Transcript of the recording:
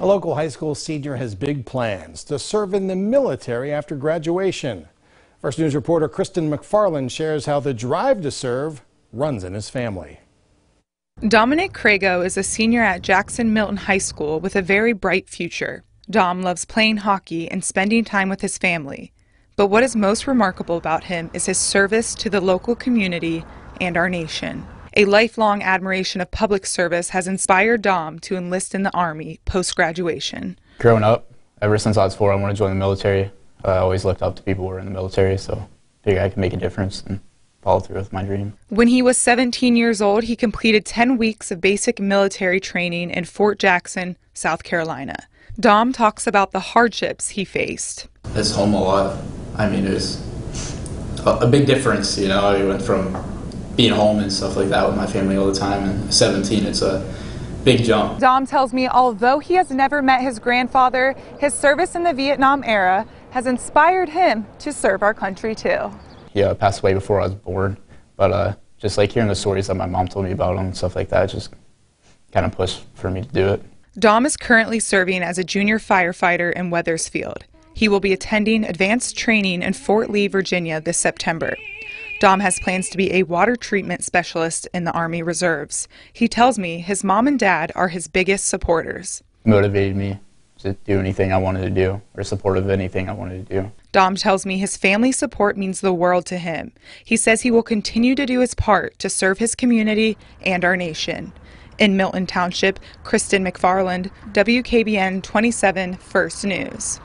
A local high school senior has big plans to serve in the military after graduation. First News reporter Kristen McFarland shares how the drive to serve runs in his family. Dominic Crago is a senior at Jackson Milton High School with a very bright future. Dom loves playing hockey and spending time with his family. But what is most remarkable about him is his service to the local community and our nation. A lifelong admiration of public service has inspired Dom to enlist in the Army post graduation. Growing up, ever since I was four, I wanted to join the military. I always looked up to people who were in the military, so I figured I could make a difference and follow through with my dream. When he was 17 years old, he completed 10 weeks of basic military training in Fort Jackson, South Carolina. Dom talks about the hardships he faced. It's home a lot. I mean, it was a big difference, you know. I went from being home and stuff like that with my family all the time. And 17, it's a big jump. Dom tells me although he has never met his grandfather, his service in the Vietnam era has inspired him to serve our country too. He uh, passed away before I was born, but uh, just like hearing the stories that my mom told me about him and stuff like that, just kind of pushed for me to do it. Dom is currently serving as a junior firefighter in Weathersfield. He will be attending advanced training in Fort Lee, Virginia this September. Dom has plans to be a water treatment specialist in the Army Reserves. He tells me his mom and dad are his biggest supporters. Motivated me to do anything I wanted to do or supportive of anything I wanted to do. Dom tells me his family support means the world to him. He says he will continue to do his part to serve his community and our nation. In Milton Township, Kristen McFarland, WKBN 27 First News.